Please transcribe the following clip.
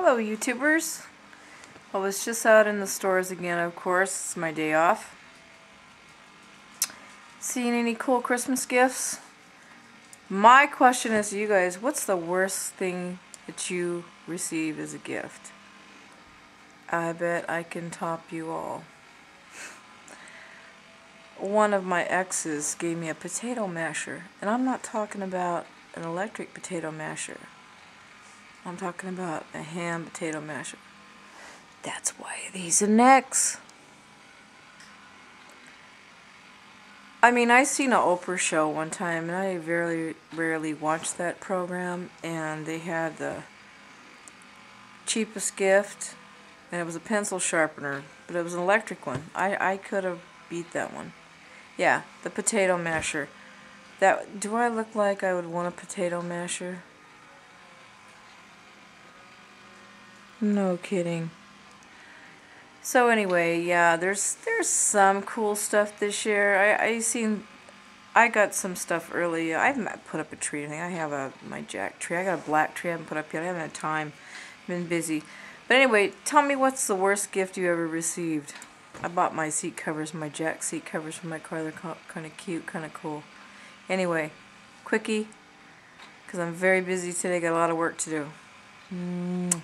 Hello YouTubers. I was just out in the stores again of course. It's my day off. Seeing any cool Christmas gifts? My question is to you guys, what's the worst thing that you receive as a gift? I bet I can top you all. One of my exes gave me a potato masher, and I'm not talking about an electric potato masher. I'm talking about a ham potato masher. That's why these are next. I mean, I seen an Oprah show one time, and I very rarely watched that program, and they had the cheapest gift, and it was a pencil sharpener, but it was an electric one. I, I could have beat that one. Yeah, the potato masher. That Do I look like I would want a potato masher? No kidding. So anyway, yeah, there's there's some cool stuff this year. I I seen I got some stuff early. I haven't put up a tree. I think I have a my jack tree. I got a black tree. I haven't put up yet. I haven't had time. Been busy. But anyway, tell me what's the worst gift you ever received. I bought my seat covers, my jack seat covers from my car. They're kind of cute, kind of cool. Anyway, quickie, because I'm very busy today. Got a lot of work to do. Mm.